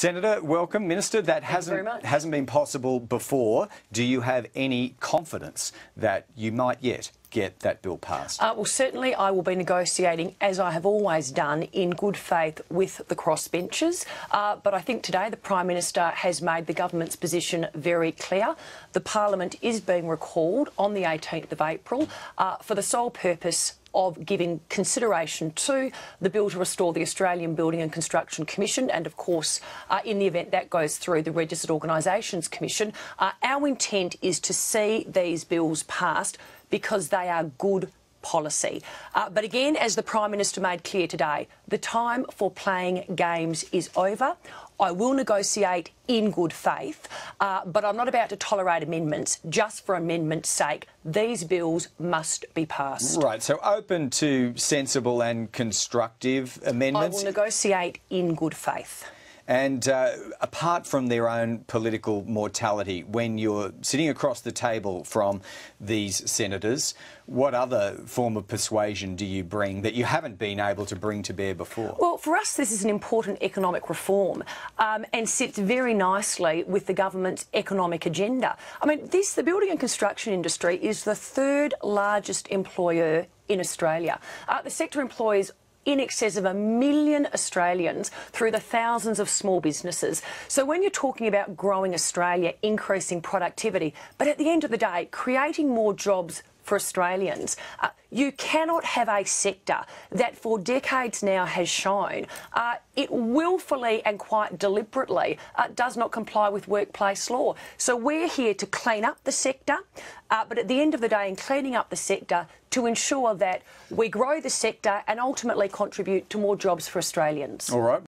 Senator, welcome. Minister, that hasn't, hasn't been possible before. Do you have any confidence that you might yet get that bill passed? Uh, well, certainly I will be negotiating, as I have always done, in good faith with the crossbenchers. Uh, but I think today the Prime Minister has made the government's position very clear. The Parliament is being recalled on the 18th of April uh, for the sole purpose of giving consideration to the bill to restore the Australian Building and Construction Commission, and of course, uh, in the event that goes through the Registered Organisations Commission, uh, our intent is to see these bills passed because they are good policy. Uh, but again, as the Prime Minister made clear today, the time for playing games is over. I will negotiate in good faith, uh, but I'm not about to tolerate amendments just for amendment's sake. These bills must be passed. Right, so open to sensible and constructive amendments. I will negotiate in good faith. And uh, apart from their own political mortality, when you're sitting across the table from these senators, what other form of persuasion do you bring that you haven't been able to bring to bear before? Well, for us, this is an important economic reform um, and sits very nicely with the government's economic agenda. I mean, this, the building and construction industry is the third largest employer in Australia. Uh, the sector employs in excess of a million Australians through the thousands of small businesses. So when you're talking about growing Australia, increasing productivity, but at the end of the day, creating more jobs for Australians. Uh, you cannot have a sector that for decades now has shown uh, it willfully and quite deliberately uh, does not comply with workplace law. So we're here to clean up the sector, uh, but at the end of the day, in cleaning up the sector, to ensure that we grow the sector and ultimately contribute to more jobs for Australians. All right.